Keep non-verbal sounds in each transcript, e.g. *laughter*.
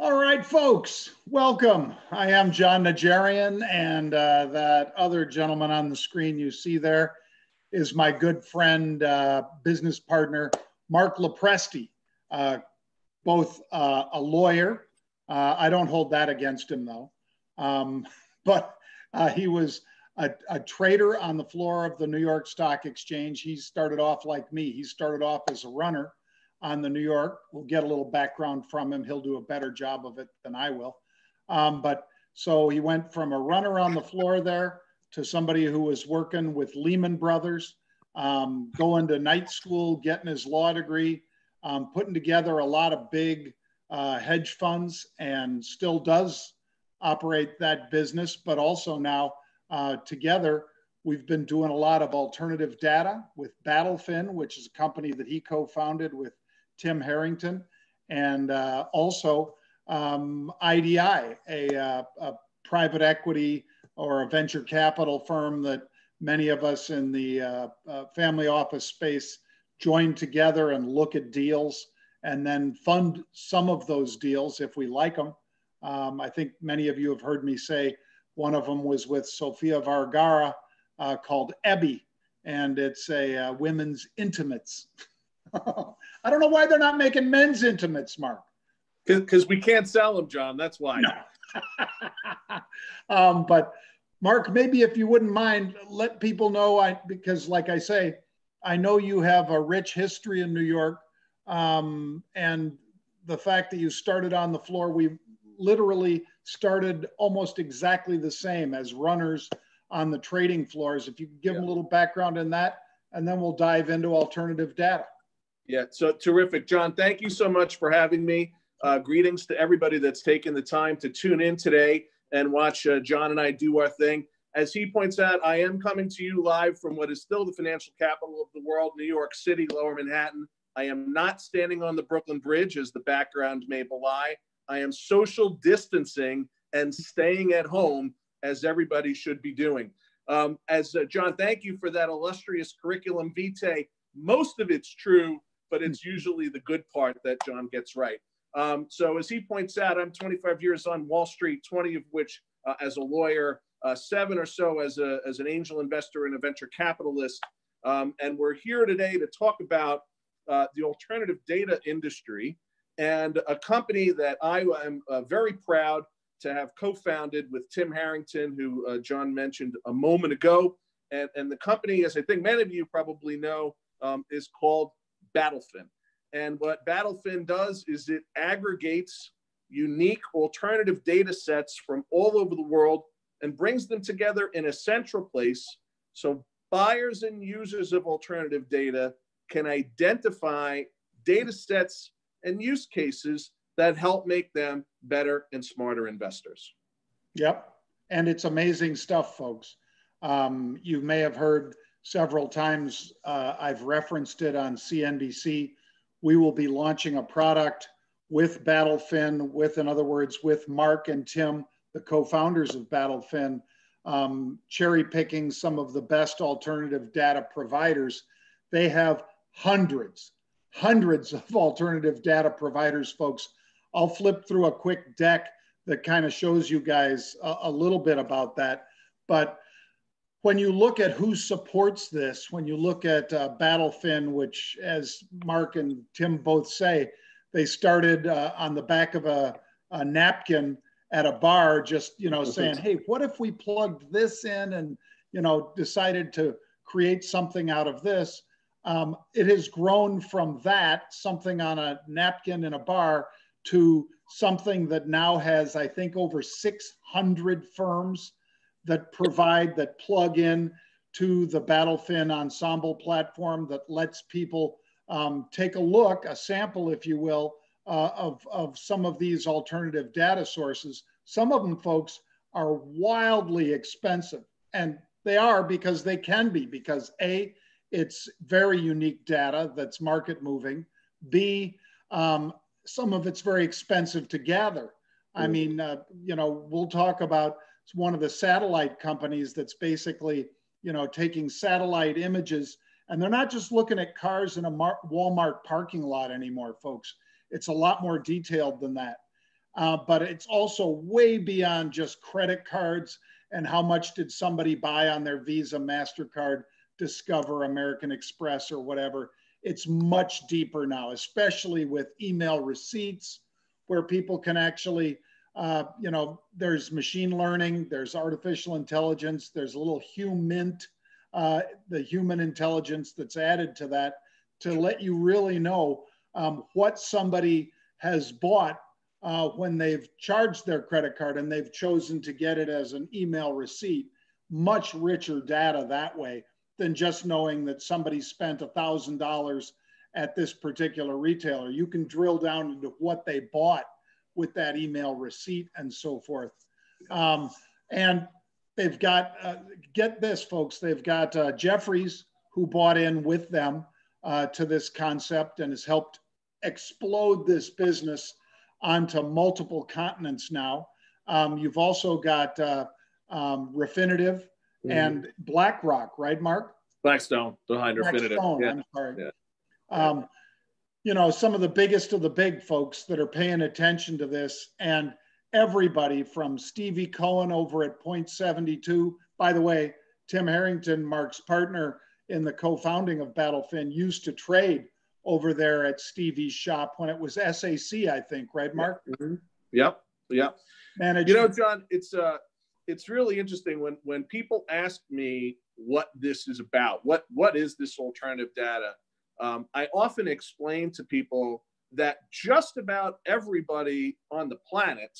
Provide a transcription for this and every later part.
All right, folks, welcome. I am Jon Najarian, and uh, that other gentleman on the screen you see there is my good friend, uh, business partner, Marc LoPresti, uh, both uh, a lawyer. Uh, I don't hold that against him, though. Um, *laughs* but uh, he was a, a trader on the floor of the New York Stock Exchange. He started off like me, he started off as a runner on the New York. We'll get a little background from him. He'll do a better job of it than I will. Um, but so he went from a runner on the floor there to somebody who was working with Lehman Brothers, um, going to night school, getting his law degree, um, putting together a lot of big uh, hedge funds, and still does operate that business. But also now uh, together, we've been doing a lot of alternative data with Battlefin, which is a company that he co founded with Tim Harrington, and uh, also um, IDI, a, uh, a, private equity or a venture capital firm that many of us in the uh, uh, family office space join together and look at deals and then fund some of those deals if we like them. Um, I think many of you have heard me say one of them was with Sofia Vergara uh, called Ebby, and it's a uh, women's intimates. *laughs* I don't know why they're not making men's intimates, Marc. Because we can't sell them, Jon. That's why. No. *laughs* um, but Marc, maybe if you wouldn't mind, let people know. I because, like I say, I know you have a rich history in New York, um, and the fact that you started on the floor, we literally started almost exactly the same as runners on the trading floors. If you could give yeah. them a little background in that, and then we'll dive into alternative data. Yeah, so terrific. Jon, thank you so much for having me. Uh, greetings to everybody that's taken the time to tune in today and watch uh, Jon and I do our thing. As he points out, I am coming to you live from what is still the financial capital of the world, New York City, Lower Manhattan. I am not standing on the Brooklyn Bridge, as the background may belie. I am social distancing and staying at home, as everybody should be doing. Um, as uh, Jon, thank you for that illustrious curriculum vitae. Most of it's true but it's usually the good part that Jon gets right. Um, so as he points out, I'm 25 years on Wall Street, 20 of which uh, as a lawyer, uh, seven or so as, a, as an angel investor and a venture capitalist. Um, and we're here today to talk about uh, the alternative data industry and a company that I am uh, very proud to have co-founded with Tim Harrington, who uh, Jon mentioned a moment ago. And, and the company, as I think many of you probably know, um, is called Battlefin. And what Battlefin does is it aggregates unique alternative data sets from all over the world and brings them together in a central place so buyers and users of alternative data can identify data sets and use cases that help make them better and smarter investors. Yep. And it's amazing stuff, folks. Um, you may have heard several times. Uh, I've referenced it on CNBC. We will be launching a product with Battlefin, with, in other words, with Marc and Tim, the co founders of Battlefin, um, cherry picking some of the best alternative data providers. They have hundreds, hundreds of alternative data providers, folks. I'll flip through a quick deck that kind of shows you guys a, a little bit about that. But when you look at who supports this, when you look at uh, Battlefin, which, as Marc and Tim both say, they started uh, on the back of a, a, napkin at a bar, just you know, saying, "Hey, what if we plugged this in and you know decided to create something out of this?" Um, it has grown from that something on a napkin in a bar to something that now has, I think, over 600 firms that provide, that plug in to the Battlefin Ensemble platform that lets people um, take a look, a sample, if you will, uh, of, of some of these alternative data sources. Some of them, folks, are wildly expensive. And they are because they can be, because A, it's very unique data that's market moving. B, um, some of it's very expensive to gather. I mean, uh, you know, we'll talk about it's one of the satellite companies that's basically, you know, taking satellite images. And they're not just looking at cars in a Walmart parking lot anymore, folks. It's a lot more detailed than that. uh, but it's also way beyond just credit cards and how much did somebody buy on their Visa, MasterCard, Discover, American Express, or whatever. It's much deeper now, especially with email receipts, where people can actually, uh, you know, there's machine learning, there's artificial intelligence, there's a little human, uh, the human intelligence that's added to that to let you really know um, what somebody has bought uh, when they've charged their credit card and they've chosen to get it as an email receipt. Much richer data that way than just knowing that somebody spent $1,000 at this particular retailer. You can drill down into what they bought with that email receipt and so forth. Um, and they've got, uh, get this, folks, they've got uh, Jefferies who bought in with them uh, to this concept and has helped explode this business onto multiple continents now. Um, you've also got uh, um, Refinitiv mm-hmm. and BlackRock, right, Marc? Blackstone behind Refinitiv. Blackstone, yeah. I'm sorry. Yeah. Um, you know, some of the biggest of the big folks that are paying attention to this, and everybody from Stevie Cohen over at Point 72. By the way, Tim Harrington, Marc's partner in the co-founding of Battlefin, used to trade over there at Stevie's shop when it was SAC, I think, right, Marc? Mm-hmm. Yep, yep. Managed. You know, Jon, it's uh, it's really interesting when when people ask me what this is about, what what is this alternative data? Um, I often explain to people that just about everybody on the planet,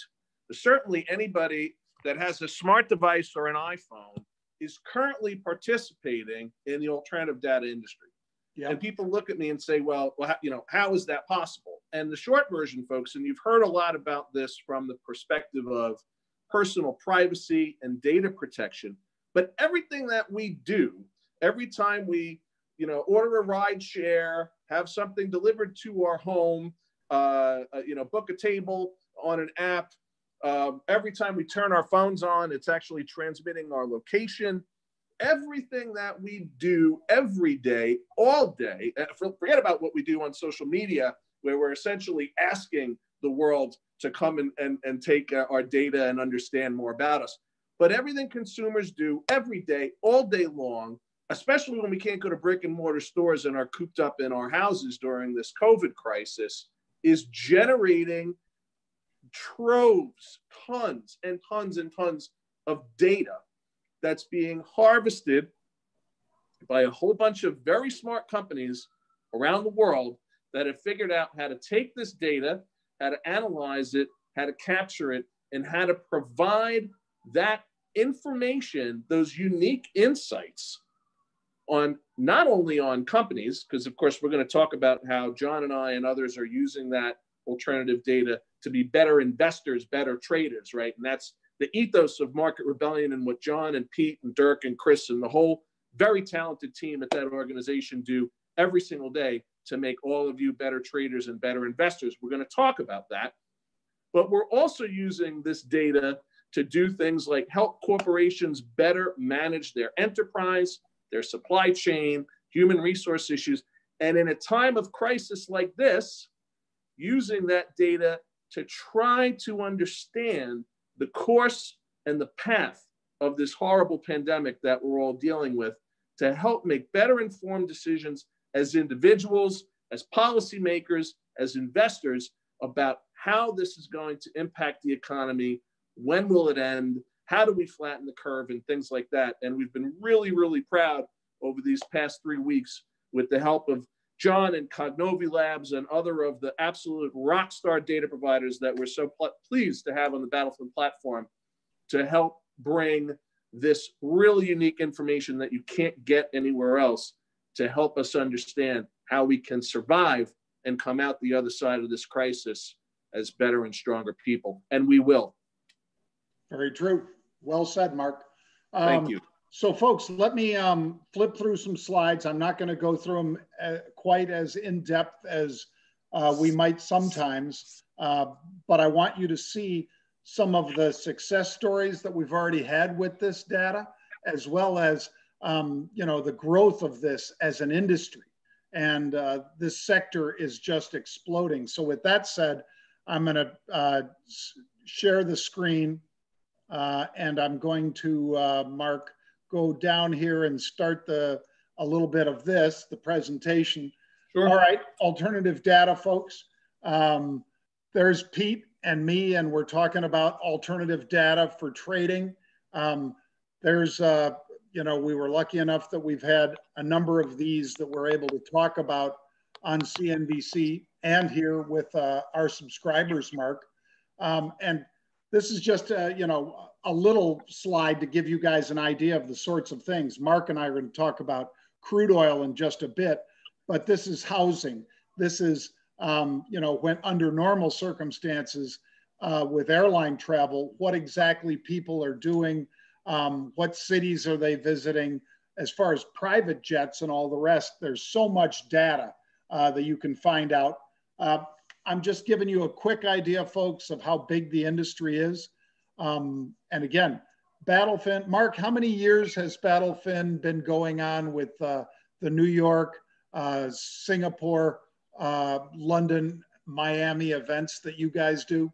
certainly anybody that has a smart device or an iPhone, is currently participating in the alternative data industry. Yep. And people look at me and say, well, well, you know, how is that possible? And the short version, folks, and you've heard a lot about this from the perspective of personal privacy and data protection, but everything that we do, every time we, you know, order a ride share, have something delivered to our home, uh, uh, you know, book a table on an app, um, every time we turn our phones on, it's actually transmitting our location everything that we do every day, all day, uh, forget about what we do on social media, where we're essentially asking the world to come and, and, and take uh, our data and understand more about us. But everything consumers do every day, all day long, especially when we can't go to brick and mortar stores and are cooped up in our houses during this COVID crisis, is generating troves, tons and tons and tons of data that's being harvested by a whole bunch of very smart companies around the world that have figured out how to take this data, how to analyze it, how to capture it, and how to provide that information, those unique insights on not only on companies, because of course we're going to talk about how Jon and I and others are using that alternative data to be better investors, better traders, right? And that's the ethos of Market Rebellion and what Jon and Pete and Dirk and Chris and the whole very talented team at that organization do every single day to make all of you better traders and better investors. We're going to talk about that. But we're also using this data to do things like help corporations better manage their enterprise, their supply chain, human resource issues. And in a time of crisis like this, using that data to try to understand the course and the path of this horrible pandemic that we're all dealing with to help make better informed decisions as individuals, as policymakers, as investors about how this is going to impact the economy, when will it end, how do we flatten the curve, and things like that. And we've been really, really proud over these past three weeks with the help of Jon and Cognovi Labs and other of the absolute rock star data providers that we're so pl- pleased to have on the Battlefin platform to help bring this really unique information that you can't get anywhere else to help us understand how we can survive and come out the other side of this crisis as better and stronger people. And we will. Very true. Well said, Marc. Um, Thank you. So, folks, let me um, flip through some slides. I'm not going to go through them uh, quite as in depth as uh, we might sometimes, uh, but I want you to see some of the success stories that we've already had with this data, as well as um, you know the growth of this as an industry. And uh, this sector is just exploding. So, with that said, I'm going to uh, share the screen uh, and I'm going to, uh, Marc, go down here and start the a little bit of this, the presentation. Sure. All right, alternative data, folks. Um, there's Pete and me, and we're talking about alternative data for trading. Um, there's, uh, you know, we were lucky enough that we've had a number of these that we're able to talk about on CNBC and here with uh, our subscribers, Marc. Um, and this is just, a, you know, a little slide to give you guys an idea of the sorts of things. Marc and I are going to talk about crude oil in just a bit, but this is housing. This is, um, you know, when under normal circumstances uh, with airline travel, what exactly people are doing, um, what cities are they visiting, as far as private jets and all the rest, there's so much data uh, that you can find out. Uh, I'm just giving you a quick idea, folks, of how big the industry is. Um, and again, Battlefin, Marc, how many years has Battlefin been going on with uh, the New York, uh, Singapore, uh, London, Miami events that you guys do?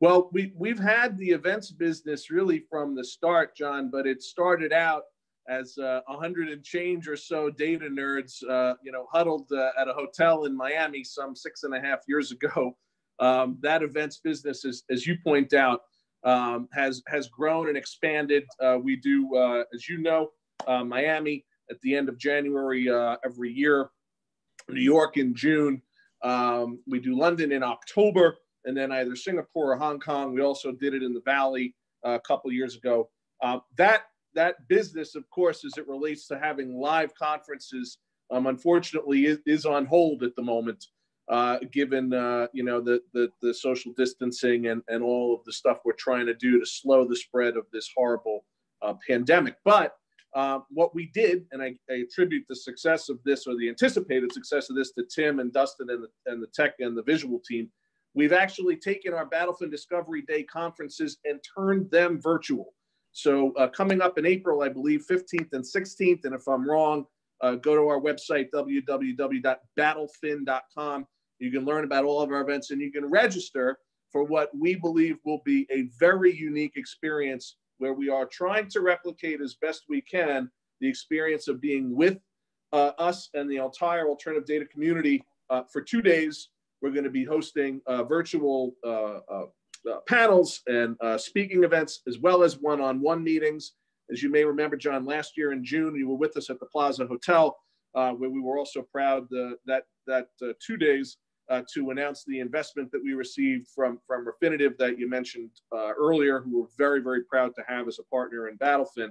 Well, we, we've had the events business really from the start, Jon, but it started out as uh, a uh, hundred and change or so data nerds, uh, you know, huddled uh, at a hotel in Miami some six and a half years ago. *laughs* Um, that events business, is, as you point out, um, has has grown and expanded. Uh, we do, uh, as you know, Miami at the end of January every year, New York in June. Um, we do London in October, and then either Singapore or Hong Kong. We also did it in the Valley a couple years ago. that that business, of course, as it relates to having live conferences, um, unfortunately, is, is, on hold at the moment, uh, given uh, you know the, the, the social distancing and and all of the stuff we're trying to do to slow the spread of this horrible uh, pandemic. But um, what we did, and I, I, attribute the success of this or the anticipated success of this to Tim and Dustin and the, and the tech and the visual team. We've actually taken our Battlefin Discovery Day conferences and turned them virtual. So uh, coming up in April, I believe 15th and 16th, and if I'm wrong, uh, go to our website, www.battlefin.com. You can learn about all of our events and you can register for what we believe will be a very unique experience where we are trying to replicate as best we can the experience of being with uh, us and the entire alternative data community uh, for two days. We're going to be hosting virtual uh, uh, uh, panels and uh, speaking events, as well as one-on-one meetings. As you may remember, Jon, last year in June, you were with us at the Plaza Hotel, uh, where we were also proud uh, that that uh, two days uh, to announce the investment that we received from from Refinitiv that you mentioned uh, earlier, who we're very very proud to have as a partner in Battlefin.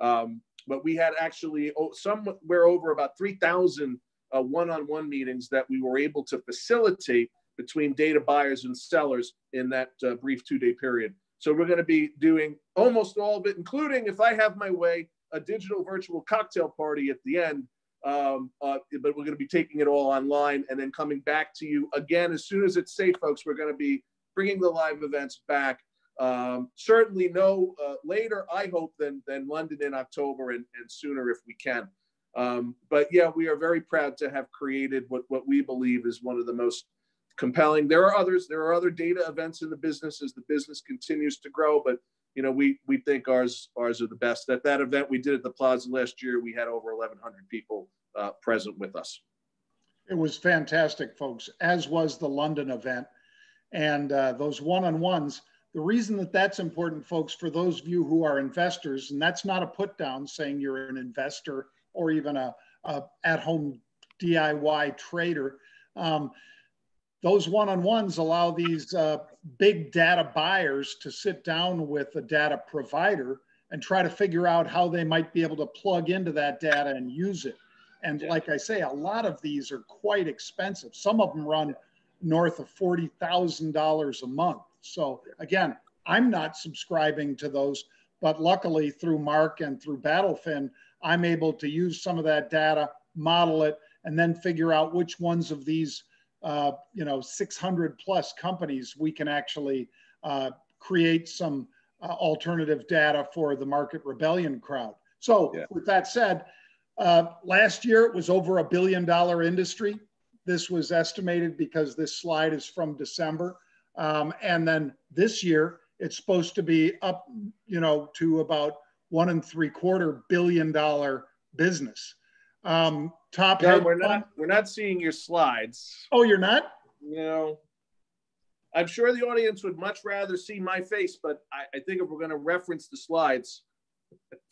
Um, but we had actually somewhere over about 3,000 one-on-one meetings that we were able to facilitate between data buyers and sellers in that uh, brief two day period. So we're going to be doing almost all of it, including, if I have my way, a digital virtual cocktail party at the end. Um, uh, but we're going to be taking it all online and then coming back to you again as soon as it's safe, folks. We're going to be bringing the live events back. Um, certainly no uh, later, I hope, than, than London in October and, and sooner if we can. Um, but yeah, we are very proud to have created what, what we believe is one of the most compelling. There are others. There are other data events in the business as the business continues to grow, but you know we we think ours ours are the best. At that event we did at the Plaza last year, we had over 1,100 people uh, present with us. It was fantastic, folks. As was the London event, and uh, those one-on-ones. The reason that that's important, folks, for those of you who are investors, and that's not a put down saying you're an investor or even a, a at-home DIY trader. Um, those one-on-ones allow these uh, big data buyers to sit down with a data provider and try to figure out how they might be able to plug into that data and use it. And yeah. like I say, a lot of these are quite expensive. Some of them run north of $40,000 a month. So again, I'm not subscribing to those, but luckily through Marc and through Battlefin, I'm able to use some of that data, model it, and then figure out which ones of these uh, you know 600 plus companies, we can actually uh, create some uh, alternative data for the market rebellion crowd. So yeah. with that said, uh, last year it was over a billion dollar industry. this was estimated because this slide is from December. Um, and then this year, it's supposed to be up, you know, to about one and three quarter billion dollar business. Um, top no, we're not we're not seeing your slides. Oh, you're not? No. I'm sure the audience would much rather see my face, but I, I think if we're going to reference the slides.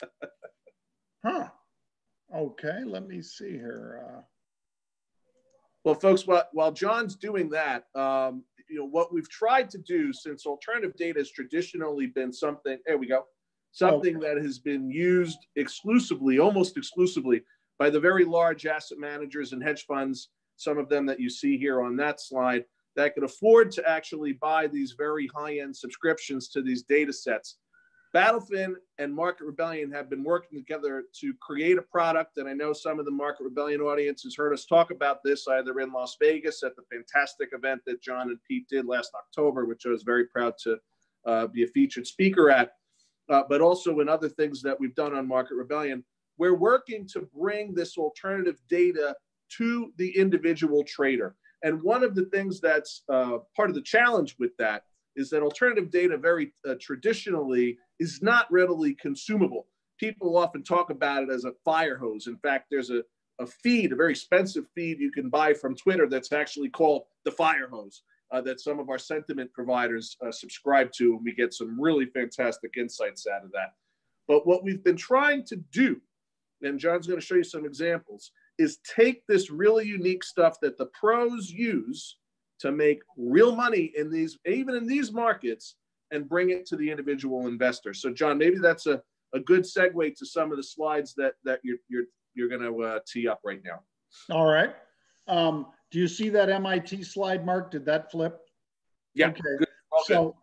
*laughs* huh. Okay, let me see here. Uh... Well, folks, while, while Jon's doing that, um, you know, what we've tried to do since alternative data has traditionally been something, there we go, something okay. that has been used exclusively, almost exclusively, by the very large asset managers and hedge funds, some of them that you see here on that slide, that could afford to actually buy these very high-end subscriptions to these data sets. Battlefin and Market Rebellion have been working together to create a product, and I know some of the Market Rebellion audience has heard us talk about this either in Las Vegas at the fantastic event that Jon and Pete did last October, which I was very proud to uh, be a featured speaker at, uh, but also in other things that we've done on Market Rebellion. We're working to bring this alternative data to the individual trader. And one of the things that's uh, part of the challenge with that is that alternative data very uh, traditionally is not readily consumable. People often talk about it as a fire hose. In fact, there's a, a feed, a very expensive feed you can buy from Twitter that's actually called the fire hose uh, that some of our sentiment providers uh, subscribe to. And we get some really fantastic insights out of that. But what we've been trying to do, and Jon's going to show you some examples, is take this really unique stuff that the pros use to make real money in these, even in these markets, and bring it to the individual investor. So, Jon, maybe that's a, a good segue to some of the slides that that you're you're you're going to uh, tee up right now. All right. Um, do you see that MIT slide, Marc? Did that flip? Yeah. Okay. So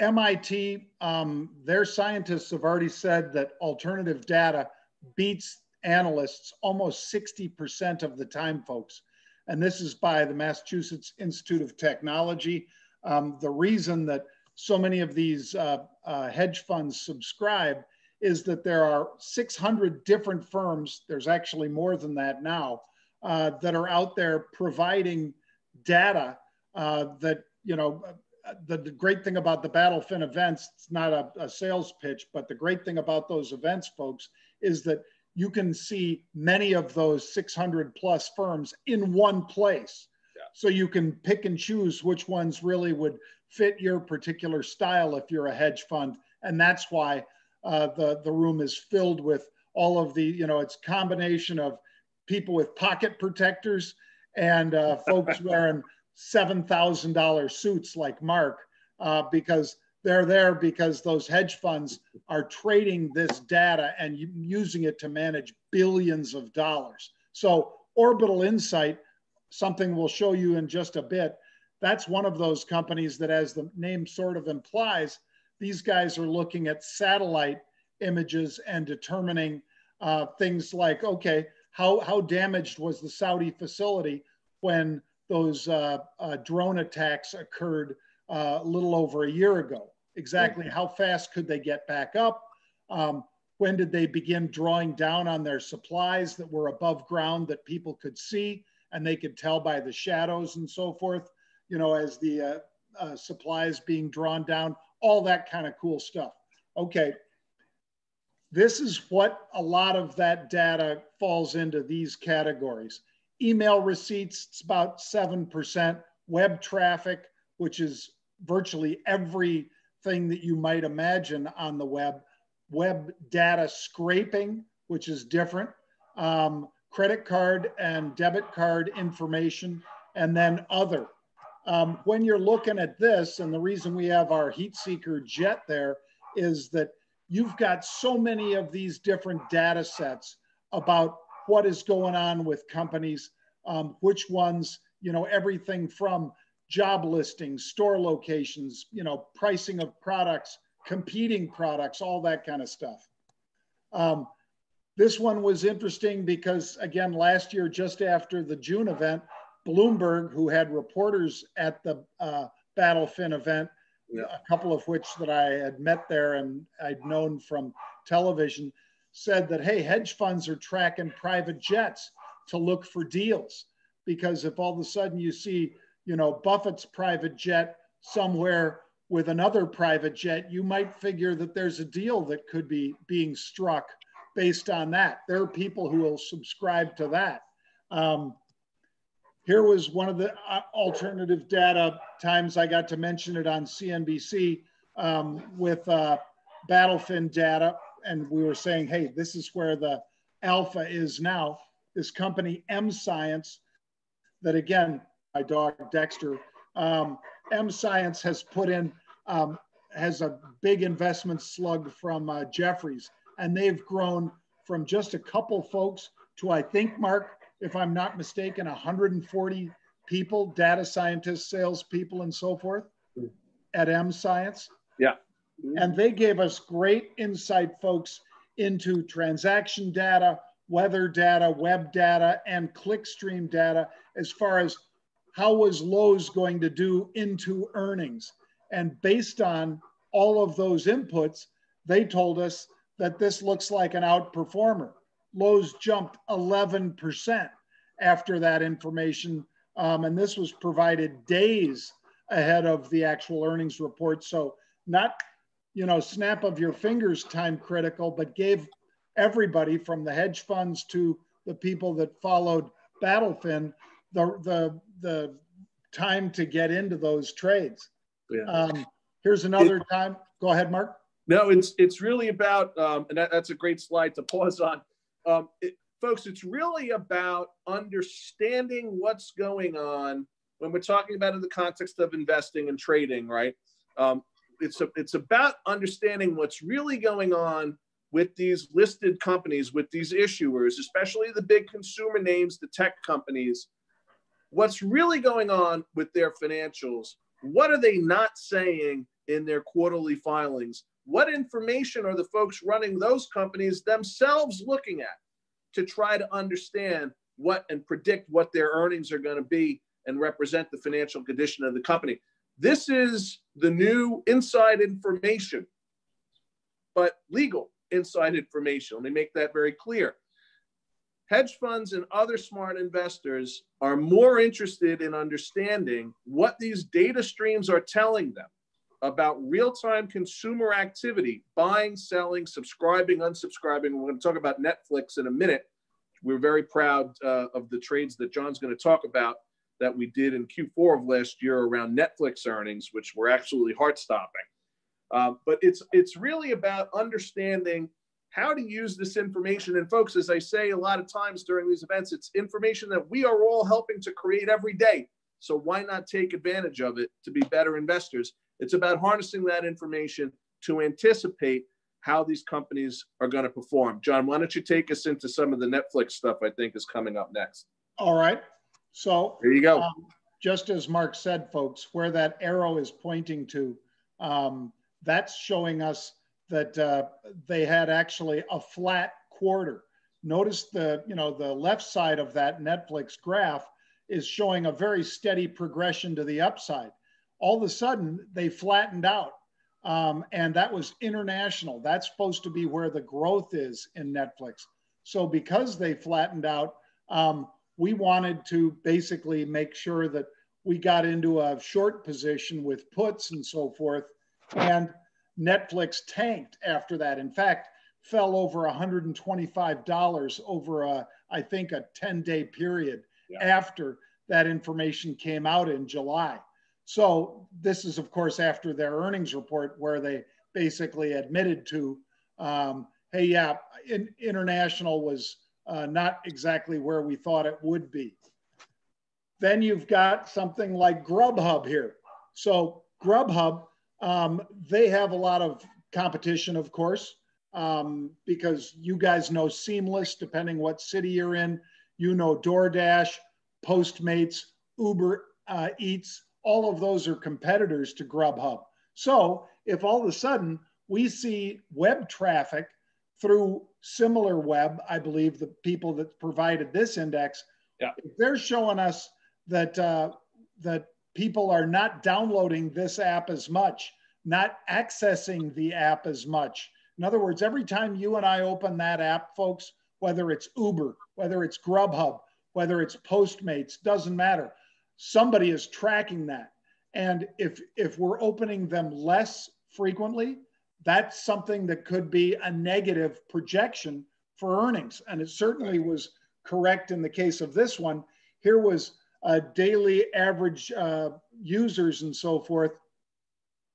MIT, um, their scientists have already said that alternative data beats analysts almost 60% of the time, folks. And this is by the Massachusetts Institute of Technology. Um, the reason that so many of these uh, uh, hedge funds subscribe is that there are 600 different firms, there's actually more than that now, uh, that are out there providing data uh, that, you know, the, the, great thing about the Battlefin events, it's not a, a, sales pitch, but the great thing about those events, folks, is that you can see many of those 600 plus firms in one place. Yeah. So you can pick and choose which ones really would fit your particular style if you're a hedge fund. And that's why uh, the, the room is filled with all of the, you know, it's combination of people with pocket protectors and uh, folks *laughs* wearing $7,000 suits like Marc, uh, because they're there because those hedge funds are trading this data and using it to manage billions of dollars. So Orbital Insight, something we'll show you in just a bit, that's one of those companies that as the name sort of implies, these guys are looking at satellite images and determining uh, things like, okay, how, how damaged was the Saudi facility when those uh, uh, drone attacks occurred uh, a little over a year ago? Exactly how fast could they get back up? Um, when did they begin drawing down on their supplies that were above ground that people could see and they could tell by the shadows and so forth, you know, as the uh, uh, supplies being drawn down, all that kind of cool stuff. Okay. This is what a lot of that data falls into these categories. Email receipts, it's about 7%. Web traffic, which is virtually every thing that you might imagine on the web. Web data scraping, which is different, um, credit card and debit card information, and then other. Um, when you're looking at this, and the reason we have our heat seeker jet there is that you've got so many of these different data sets about what is going on with companies, um, which ones, you know, everything from job listings, store locations, you know, pricing of products, competing products, all that kind of stuff. Um, this one was interesting because, again, last year, just after the June event, Bloomberg, who had reporters at the uh, Battlefin event, yeah. a couple of which that I had met there and I'd known from television, said that, hey, hedge funds are tracking private jets to look for deals because if all of a sudden you see, you know, Buffett's private jet somewhere with another private jet, you might figure that there's a deal that could be being struck based on that. There are people who will subscribe to that. Um, here was one of the uh, alternative data times I got to mention it on CNBC um, with uh, Battlefin data. And we were saying, hey, this is where the alpha is now. This company, M Science, that again, my dog Dexter, um, M Science has put in, um, has a big investment slug from uh, Jefferies, and they've grown from just a couple folks to, I think, Marc, if I'm not mistaken, 140 people, data scientists, salespeople, and so forth at M Science. Yeah. And they gave us great insight, folks, into transaction data, weather data, web data, and clickstream data as far as how was Lowe's going to do into earnings. And based on all of those inputs, they told us that this looks like an outperformer. Lowe's jumped 11% after that information. Um, and this was provided days ahead of the actual earnings report. So not, you know, snap of your fingers time critical, but gave everybody from the hedge funds to the people that followed Battlefin the, the, the time to get into those trades. Yeah. Um, here's another it, time. Go ahead, Marc. No, it's it's really about, um, and that, that's a great slide to pause on. Um, it, folks, it's really about understanding what's going on when we're talking about in the context of investing and trading, right? Um, it's a, it's about understanding what's really going on with these listed companies, with these issuers, especially the big consumer names, the tech companies. What's really going on with their financials? What are they not saying in their quarterly filings? What information are the folks running those companies themselves looking at to try to understand what and predict what their earnings are going to be and represent the financial condition of the company? This is the new inside information, but legal inside information. Let me make that very clear. Hedge funds and other smart investors are more interested in understanding what these data streams are telling them about real time consumer activity, buying, selling, subscribing, unsubscribing. We're going to talk about Netflix in a minute. We're very proud uh, of the trades that Jon's going to talk about that we did in Q4 of last year around Netflix earnings, which were absolutely heart stopping. Uh, but it's it's really about understanding how to use this information. And folks, as I say a lot of times during these events, it's information that we are all helping to create every day. So why not take advantage of it to be better investors? It's about harnessing that information to anticipate how these companies are going to perform. Jon, why don't you take us into some of the Netflix stuff I think is coming up next? All right. So there you go. Um, just as Marc said, folks, where that arrow is pointing to, um, that's showing us that uh, they had actually a flat quarter. Notice the, you know, the left side of that Netflix graph is showing a very steady progression to the upside. All of a sudden, they flattened out. Um, and that was international. That's supposed to be where the growth is in Netflix. So because they flattened out, um, we wanted to basically make sure that we got into a short position with puts and so forth. And Netflix tanked after that. In fact, fell over $125 over a, I think, a 10 day period yeah. after that information came out in July. So this is, of course, after their earnings report where they basically admitted to, um, hey, yeah, in, international was uh, not exactly where we thought it would be. Then you've got something like Grubhub here. So Grubhub, um, they have a lot of competition, of course, um, because you guys know Seamless, depending what city you're in. You know DoorDash, Postmates, Uber uh, Eats, all of those are competitors to Grubhub. So if all of a sudden we see web traffic through Similarweb, I believe the people that provided this index, yeah. they're showing us that uh, that people are not downloading this app as much, not accessing the app as much. In other words, every time you and I open that app, folks, whether it's Uber, whether it's Grubhub, whether it's Postmates, doesn't matter. Somebody is tracking that. And if, if we're opening them less frequently, that's something that could be a negative projection for earnings. And it certainly was correct in the case of this one. Here was a daily average uh, users and so forth.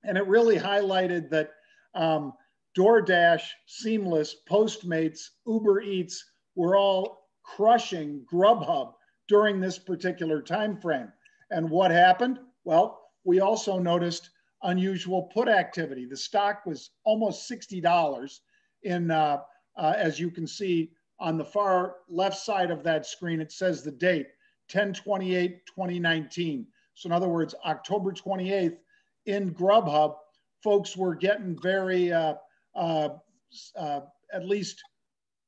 And it really highlighted that um, DoorDash, Seamless, Postmates, Uber Eats were all crushing Grubhub during this particular time frame. And what happened? Well, we also noticed unusual put activity. The stock was almost $60 in, uh, uh, as you can see on the far left side of that screen, it says the date, 1028 2019. So in other words, October 28th in Grubhub, folks were getting very, uh, uh, uh, at least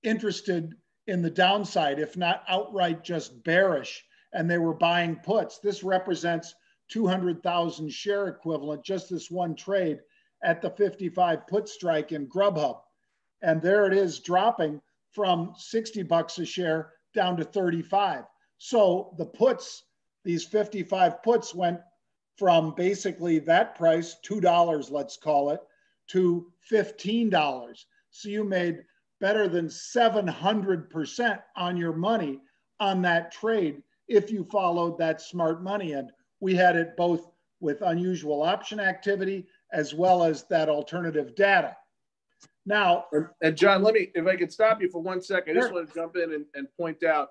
interested in the downside, if not outright just bearish, and they were buying puts. This represents 200,000 share equivalent, just this one trade at the 55 put strike in Grubhub. And there it is dropping from 60 bucks a share down to 35. So the puts, these 55 puts went from basically that price, $2, let's call it, to $15. So you made better than 700% on your money on that trade if you followed that smart money. And we had it both with unusual option activity as well as that alternative data. Now, and Jon, let me, if I could stop you for one second, I just want to jump in and, and point out,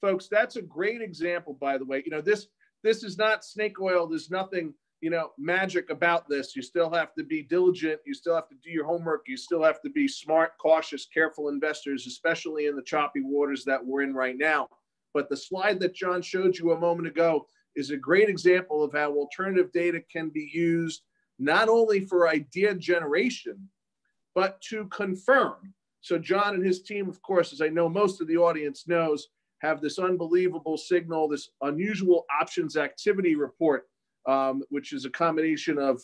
folks, that's a great example, by the way. You know, this this is not snake oil. There's nothing, you know, magic about this. You still have to be diligent. You still have to do your homework. You still have to be smart, cautious, careful investors, especially in the choppy waters that we're in right now. But the slide that Jon showed you a moment ago is a great example of how alternative data can be used not only for idea generation, but to confirm. So, Jon and his team, of course, as I know most of the audience knows, have this unbelievable signal, this unusual options activity report, um, which is a combination of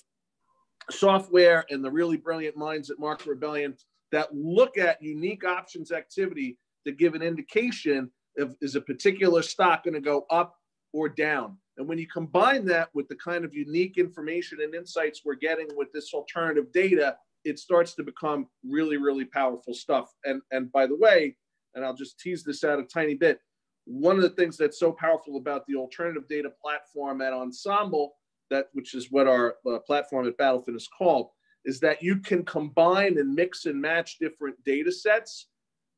software and the really brilliant minds at Market Rebellion that look at unique options activity to give an indication of is a particular stock going to go up or down. And when you combine that with the kind of unique information and insights we're getting with this alternative data, it starts to become really, really powerful stuff. And and by the way, and I'll just tease this out a tiny bit. One of the things that's so powerful about the alternative data platform at Ensemble, that which is what our uh, platform at Battlefin is called, is that you can combine and mix and match different data sets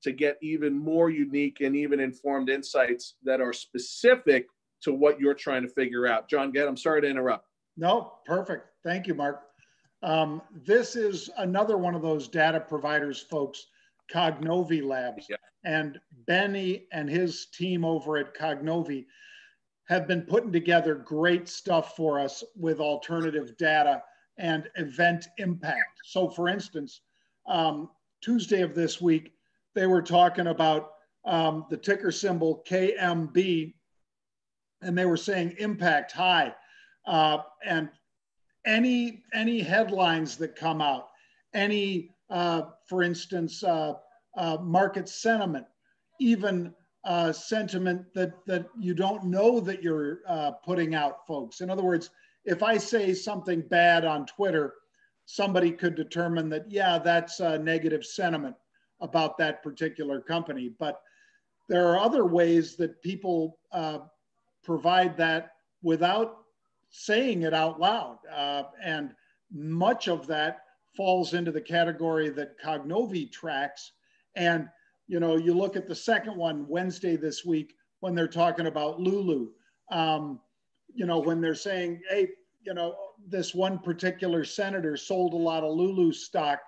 to get even more unique and even informed insights that are specific to what you're trying to figure out. Jon Gett, I'm sorry to interrupt. No, perfect. Thank you, Marc. Um, this is another one of those data providers, folks, Cognovi Labs. Yeah. And Benny and his team over at Cognovi have been putting together great stuff for us with alternative data and event impact. So, for instance, um, Tuesday of this week, they were talking about um, the ticker symbol KMB and they were saying impact high. Uh, and any any headlines that come out, any, uh, for instance, uh, uh market sentiment, even uh, sentiment that that you don't know that you're uh, putting out, folks. In other words, if I say something bad on Twitter, somebody could determine that yeah, that's a negative sentiment about that particular company, but there are other ways that people uh, provide that without saying it out loud. Uh, and much of that falls into the category that Cognovi tracks. And, you know, you look at the second one Wednesday this week when they're talking about Lulu, um, you know, when they're saying, hey, you know, this one particular senator sold a lot of Lulu stock,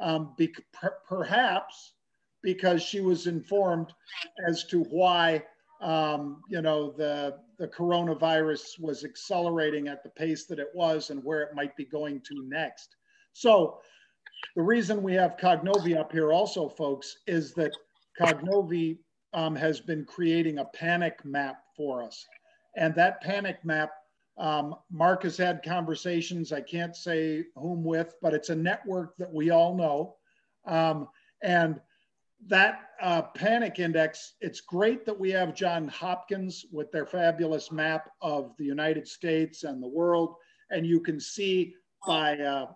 um, be- per- perhaps because she was informed as to why um, you know, the, the coronavirus was accelerating at the pace that it was and where it might be going to next. So the reason we have Cognovi up here also, folks, is that Cognovi um, has been creating a panic map for us. And that panic map, um, Marc has had conversations, I can't say whom with, but it's a network that we all know. Um, and that uh, panic index, it's great that we have John Hopkins with their fabulous map of the United States and the world. And you can see by uh,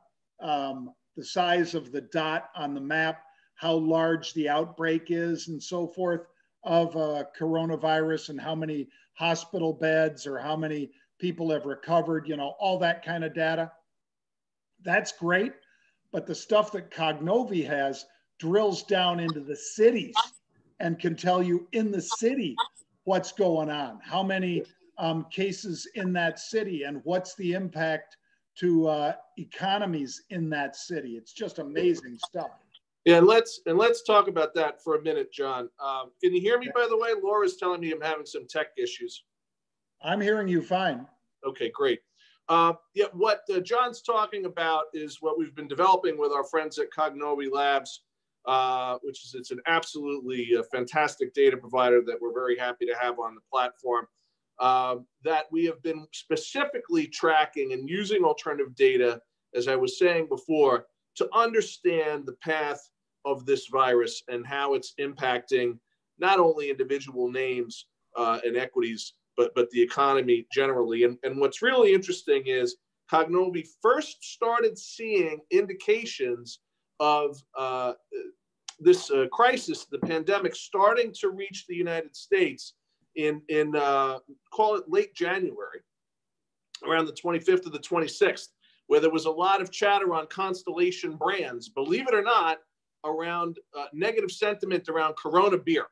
um, the size of the dot on the map how large the outbreak is and so forth of uh, coronavirus and how many hospital beds or how many people have recovered, you know, all that kind of data. That's great. But the stuff that Cognovi has drills down into the cities and can tell you in the city what's going on, how many um, cases in that city, and what's the impact to uh, economies in that city. It's just amazing stuff. Yeah, and let's and let's talk about that for a minute, Jon. Um, can you hear me? By the way, Laura's telling me I'm having some tech issues. I'm hearing you fine. Okay, great. Uh, yeah, what uh, Jon's talking about is what we've been developing with our friends at Cognovi Labs, uh, which is it's an absolutely uh, fantastic data provider that we're very happy to have on the platform. Um, that we have been specifically tracking and using alternative data, as I was saying before, to understand the path of this virus and how it's impacting not only individual names uh, and equities, but, but the economy generally. And, and what's really interesting is Cognovi first started seeing indications of uh, this uh, crisis, the pandemic, starting to reach the United States in, in uh, call it late January, around the 25th or the 26th where there was a lot of chatter on Constellation brands, believe it or not, around uh, negative sentiment around Corona beer.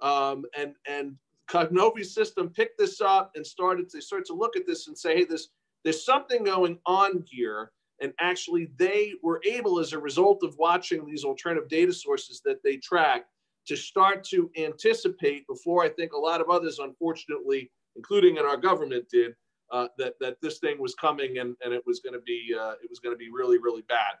Um, and and Cognovi's system picked this up and started to start to look at this and say, hey, this there's something going on here. And actually, they were able, as a result of watching these alternative data sources that they track, to start to anticipate before I think a lot of others, unfortunately, including in our government, did, uh, that that this thing was coming and, and it was going to be uh, it was going to be really really bad.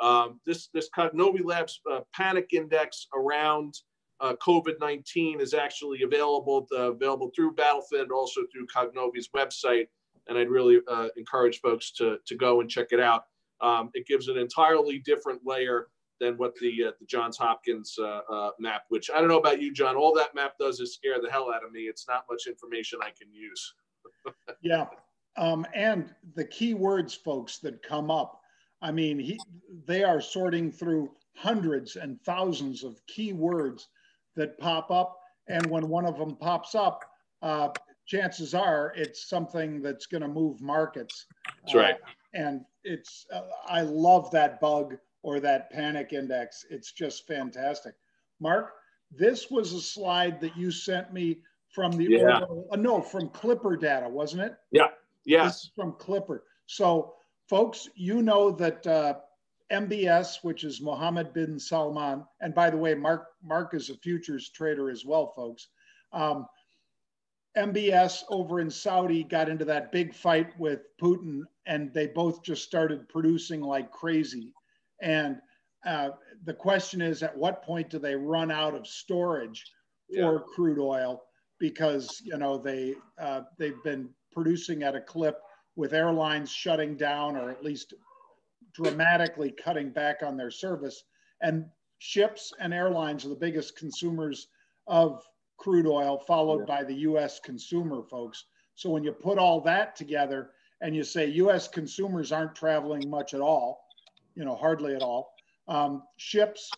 Um, this this Cognovi Labs uh, panic index around uh, COVID-19 is actually available uh, available through Battlefin, also through Cognovi's website, and I'd really uh, encourage folks to to go and check it out. Um, it gives an entirely different layer than what the the Johns Hopkins map, which I don't know about you, Jon. All that map does is scare the hell out of me. It's not much information I can use *laughs* yeah. Um, and the key words, folks, that come up. I mean, he, they are sorting through hundreds and thousands of key words that pop up. And when one of them pops up, uh, chances are it's something that's going to move markets. That's right. Uh, and it's, uh, I love that bug or that panic index. It's just fantastic. Marc, this was a slide that you sent me from the yeah. uh, no from Clipper data, wasn't it? Yeah. Yes. From Clipper. So, folks, you know that uh, MBS, which is Mohammed bin Salman, and by the way, Marc Marc is a futures trader as well, folks. Um, MBS over in Saudi got into that big fight with Putin, and they both just started producing like crazy. And uh, the question is, at what point do they run out of storage for yeah. crude oil? because you know they uh, they've been producing at a clip with airlines shutting down or at least dramatically cutting back on their service and ships and airlines are the biggest consumers of crude oil followed yeah. by the US consumer folks so when you put all that together and you say US consumers aren't traveling much at all you know hardly at all um, ships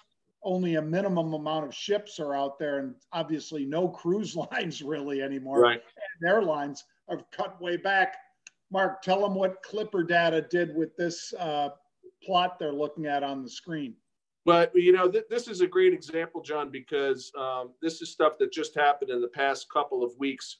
only a minimum amount of ships are out there and obviously no cruise *laughs* lines really anymore. Right. And airlines have cut way back. Marc, tell them what Clipper data did with this uh, plot they're looking at on the screen. But you know, th- this is a great example, Jon, because um, this is stuff that just happened in the past couple of weeks,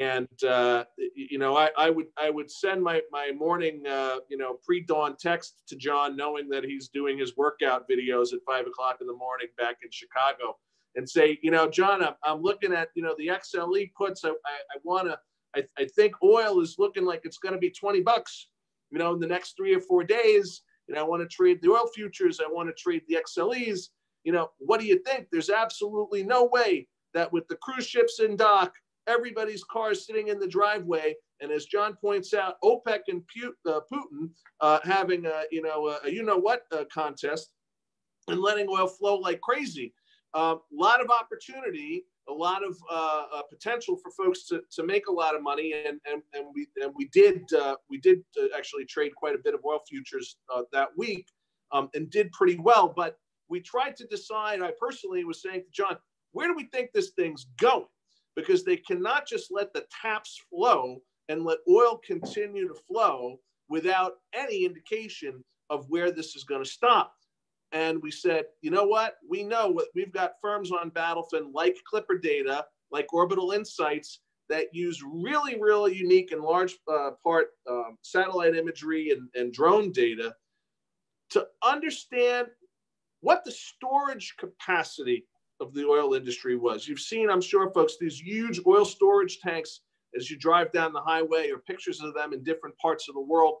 and uh, you know, I, I, would I would send my my morning uh, you know pre dawn text to Jon, knowing that he's doing his workout videos at five o'clock in the morning back in Chicago, and say, you know, Jon, I'm, I'm looking at you know the XLE puts. I I, I want to. I, I think oil is looking like it's going to be 20 bucks, you know, in the next three or four days you know, I want to trade the oil futures. I want to trade the XLEs. You know, what do you think? There's absolutely no way that with the cruise ships in dock, everybody's cars sitting in the driveway, and as Jon points out, OPEC and uh, Putin uh, having a you know a, a you know what uh, contest and letting oil flow like crazy. a um, lot of opportunity, a lot of uh, uh, potential for folks to, to make a lot of money, and and, and we and we did uh, we did uh, actually trade quite a bit of oil futures uh, that week, um, and did pretty well. But we tried to decide. I personally was saying to Jon, where do we think this thing's going? Because they cannot just let the taps flow and let oil continue to flow without any indication of where this is going to stop. And we said, you know what? We know what we've got firms on Battlefin like Clipper Data, like Orbital Insights, that use really, really unique and large uh, part um, satellite imagery and, and drone data to understand what the storage capacity of the oil industry was. You've seen, I'm sure, folks, these huge oil storage tanks as you drive down the highway or pictures of them in different parts of the world.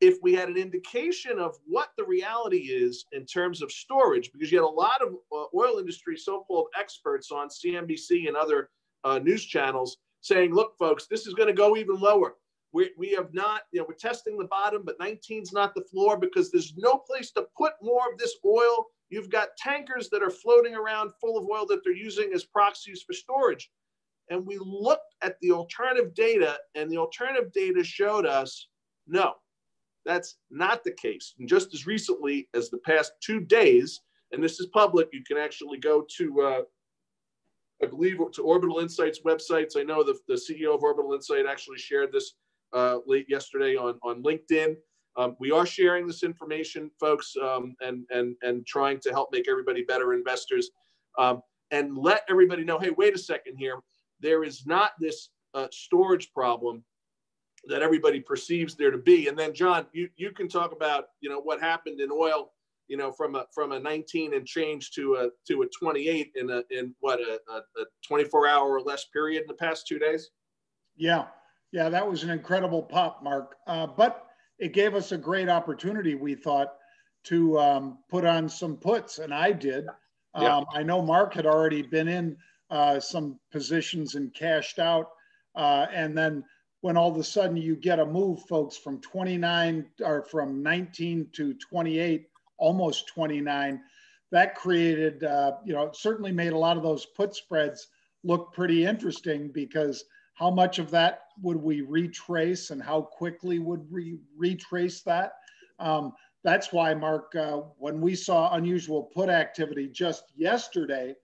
If we had an indication of what the reality is in terms of storage, because you had a lot of uh, oil industry so called experts on CNBC and other uh, news channels saying, look, folks, this is going to go even lower. We, we have not, you know, we're testing the bottom, but 19 is not the floor because there's no place to put more of this oil. You've got tankers that are floating around full of oil that they're using as proxies for storage and we looked at the alternative data, and the alternative data showed us no, that's not the case. And just as recently as the past two days, and this is public, you can actually go to, uh, I believe, to Orbital Insights websites. I know the, the CEO of Orbital Insight actually shared this uh, late yesterday on, on LinkedIn. Um, we are sharing this information, folks, um, and, and, and trying to help make everybody better investors. Um, and let everybody know hey, wait a second here there is not this uh, storage problem that everybody perceives there to be. And then, Jon, you, you can talk about you know what happened in oil, you know, from a from a 19 and change to a to a 28 in a in what a, a 24 hour or less period in the past two days. Yeah, yeah, that was an incredible pop, Marc. Uh, but it gave us a great opportunity, we thought, to um, put on some puts, and I did. Yeah. Um, I know Marc had already been in uh, some positions and cashed out. Uh, and then when all of a sudden you get a move, folks, from 29 or from 19 to 28, almost 29, that created, uh, you know, certainly made a lot of those put spreads look pretty interesting because how much of that would we retrace and how quickly would we retrace that? Um, that's why, Marc, uh, when we saw unusual put activity just yesterday,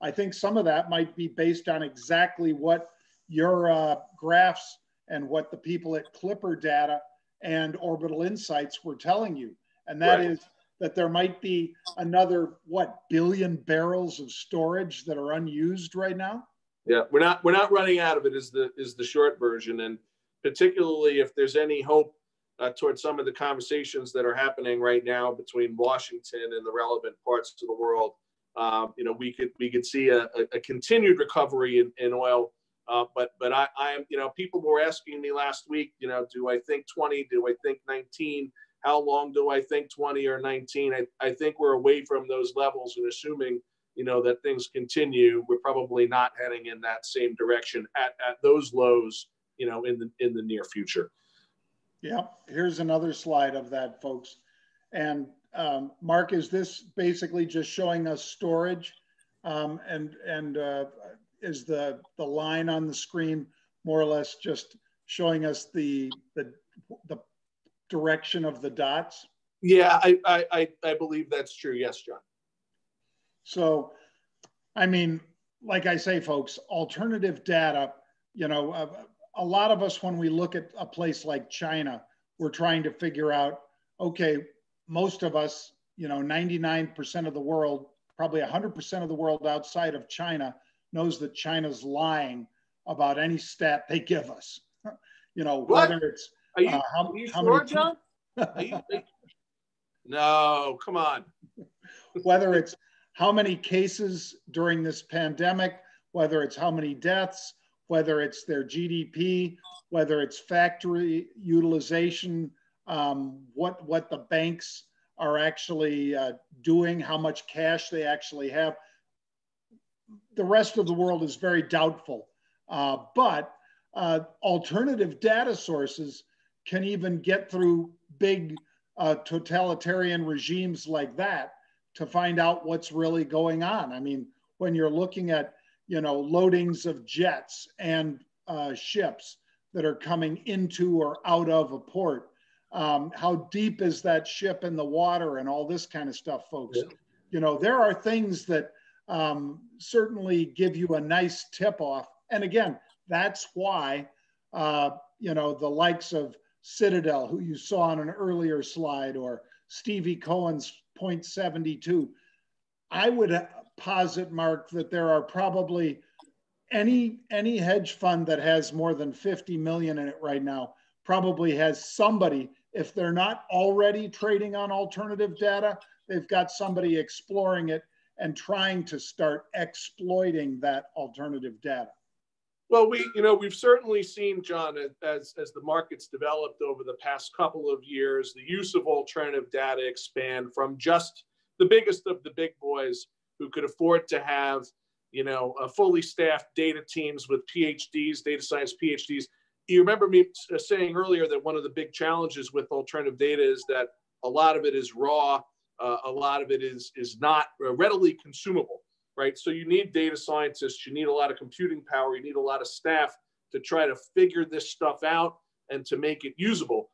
I think some of that might be based on exactly what your uh, graphs and what the people at Clipper Data and Orbital Insights were telling you. And that right. is that there might be another, what, billion barrels of storage that are unused right now? Yeah, we're not we're not running out of it is the is the short version and particularly if there's any hope uh, towards some of the conversations that are happening right now between Washington and the relevant parts of the world um, you know, we could we could see a, a continued recovery in, in oil. Uh, but but I, I am you know people were asking me last week you know do I think 20 do I think 19 how long do I think 20 or 19 I, I think we're away from those levels and assuming you know that things continue we're probably not heading in that same direction at, at those lows you know in the in the near future. Yeah here's another slide of that folks. And um, Marc, is this basically just showing us storage? Um, and and uh, is the, the line on the screen more or less just showing us the, the, the direction of the dots? Yeah, I, I, I believe that's true. Yes, Jon. So, I mean, like I say, folks, alternative data, you know, a, a lot of us, when we look at a place like China, we're trying to figure out, okay, most of us, you know, 99% of the world, probably 100% of the world outside of China knows that China's lying about any stat they give us. *laughs* you know, what? whether it's are you, uh, how, are you how sure, Jon? *laughs* you, no, come on. *laughs* whether it's how many cases during this pandemic, whether it's how many deaths, whether it's their GDP, whether it's factory utilization, um, what what the banks are actually uh, doing, how much cash they actually have. The rest of the world is very doubtful, uh, but uh, alternative data sources can even get through big uh, totalitarian regimes like that to find out what's really going on. I mean, when you're looking at, you know, loadings of jets and uh, ships that are coming into or out of a port, um, how deep is that ship in the water and all this kind of stuff, folks. Yeah. You know, there are things that um, certainly give you a nice tip off. And again, that's why, uh, you know, the likes of Citadel, who you saw on an earlier slide, or Stevie Cohen's Point 72, I would posit, Marc, that there are probably any any hedge fund that has more than 50 million in it right now probably has somebody if they're not already trading on alternative data they've got somebody exploring it and trying to start exploiting that alternative data well we you know we've certainly seen Jon as as the markets developed over the past couple of years the use of alternative data expand from just the biggest of the big boys who could afford to have you know, fully staffed data teams with PhDs, data science PhDs. You remember me uh, saying earlier that one of the big challenges with alternative data is that a lot of it is raw, uh, a lot of it is is not readily consumable, right? So you need data scientists, you need a lot of computing power, you need a lot of staff to try to figure this stuff out and to make it usable.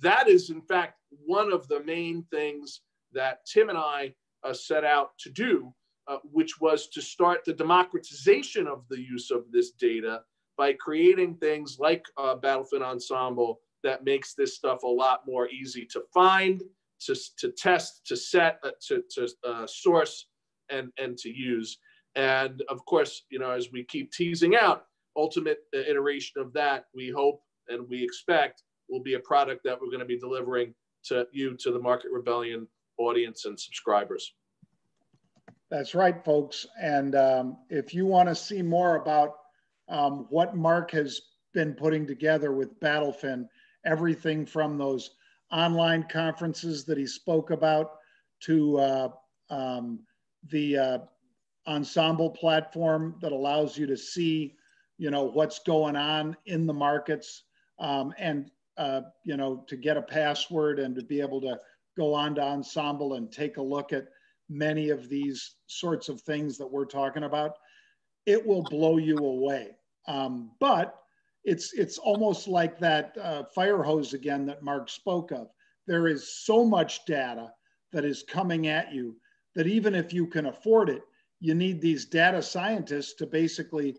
That is, in fact, one of the main things that Tim and I uh, set out to do uh, which was to start the democratization of the use of this data by creating things like uh, Battlefin Ensemble that makes this stuff a lot more easy to find, to, to test, to set, uh, to, to uh, source, and, and to use. And of course, you know, as we keep teasing out, ultimate uh, iteration of that, we hope and we expect will be a product that we're going to be delivering to you, to the Market Rebellion audience and subscribers. That's right, folks. And um, if you want to see more about um, what Marc has been putting together with Battlefin, everything from those online conferences that he spoke about to uh, um, the uh, ensemble platform that allows you to see, you know, what's going on in the markets um, and, uh, you know, to get a password and to be able to go on to ensemble and take a look at many of these sorts of things that we're talking about, it will blow you away. Um, but it's it's almost like that uh, fire hose again that Marc spoke of. There is so much data that is coming at you that even if you can afford it, you need these data scientists to basically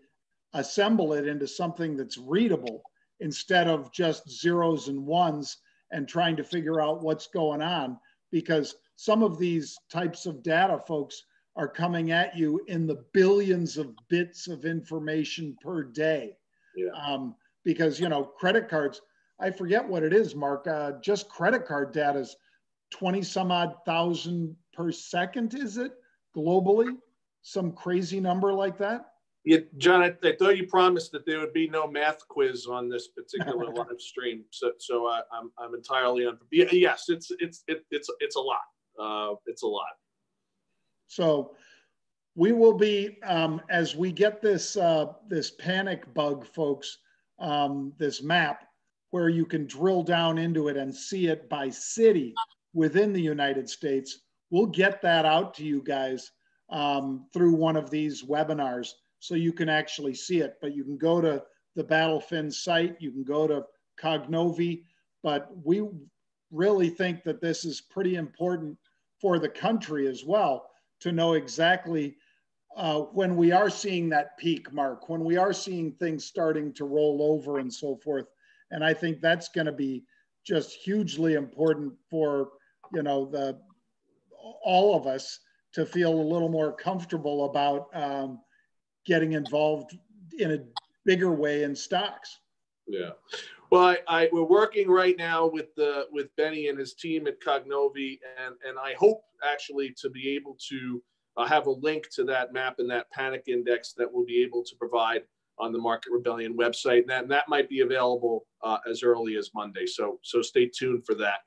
assemble it into something that's readable instead of just zeros and ones and trying to figure out what's going on because some of these types of data, folks, are coming at you in the billions of bits of information per day. Yeah. Um, because, you know, credit cards, I forget what it is, Marc. Uh, just credit card data is 20 some odd thousand per second, is it globally? Some crazy number like that? Yeah, Jon, I, I, thought you promised that there would be no math quiz on this particular *laughs* live stream. So, so uh, I'm, I'm entirely on. Yeah, yes, it's, it's, it, it's, it's a lot uh, it's a lot. So we will be um, as we get this uh, this panic bug, folks. Um, this map where you can drill down into it and see it by city within the United States. We'll get that out to you guys um, through one of these webinars so you can actually see it. But you can go to the Battlefin site, you can go to Cognovi, but we really think that this is pretty important for the country as well to know exactly uh, when we are seeing that peak mark, when we are seeing things starting to roll over and so forth. And I think that's going to be just hugely important for you know the all of us to feel a little more comfortable about um, getting involved in a bigger way in stocks. Yeah. Well, I, I, we're working right now with the with Benny and his team at Cognovi, and and I hope actually to be able to uh, have a link to that map and that panic index that we'll be able to provide on the Market Rebellion website, and that, and that might be available uh, as early as Monday. So so stay tuned for that.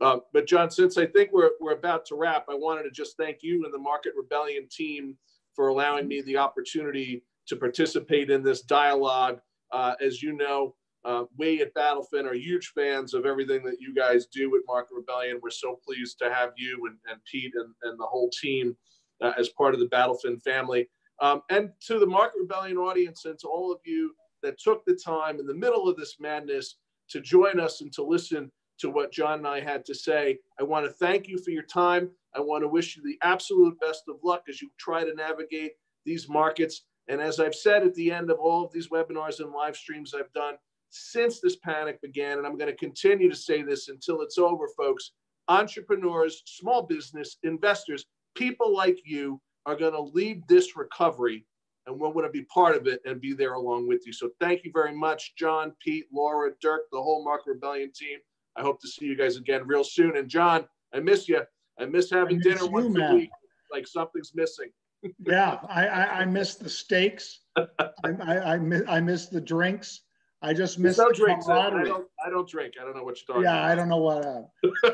Uh, but Jon, since I think we're we're about to wrap, I wanted to just thank you and the Market Rebellion team for allowing me the opportunity to participate in this dialogue. Uh, as you know, uh, we at Battlefin are huge fans of everything that you guys do at Market Rebellion. We're so pleased to have you and, and Pete and, and the whole team uh, as part of the Battlefin family. Um, and to the Market Rebellion audience and to all of you that took the time in the middle of this madness to join us and to listen to what Jon and I had to say. I want to thank you for your time. I want to wish you the absolute best of luck as you try to navigate these markets. And as I've said at the end of all of these webinars and live streams I've done since this panic began, and I'm going to continue to say this until it's over, folks entrepreneurs, small business, investors, people like you are going to lead this recovery and we're going to be part of it and be there along with you. So thank you very much, Jon, Pete, Laura, Dirk, the whole Mark Rebellion team. I hope to see you guys again real soon. And Jon, I miss you. I miss having I miss dinner you, once man. a week. Like something's missing. *laughs* yeah, I, I, I, miss the steaks. I, I, I, miss, I miss the drinks. I just miss no the drinks. I don't, I don't drink. I don't know what you're talking yeah, about. I don't know what. Uh,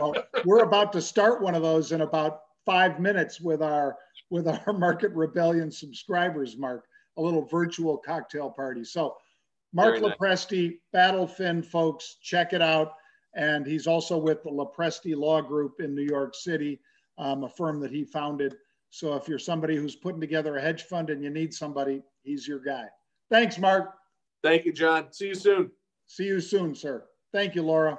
well, we're about to start one of those in about five minutes with our with our *laughs* Market Rebellion subscribers, Marc, a little virtual cocktail party. So, Marc Very nice. Battlefin folks, check it out. And he's also with the Lopresti Law Group in New York City, um, a firm that he founded. So if you're somebody who's putting together a hedge fund and you need somebody, he's your guy. Thanks, Marc. Thank you, Jon. See you soon. See you soon, sir. Thank you, Laura.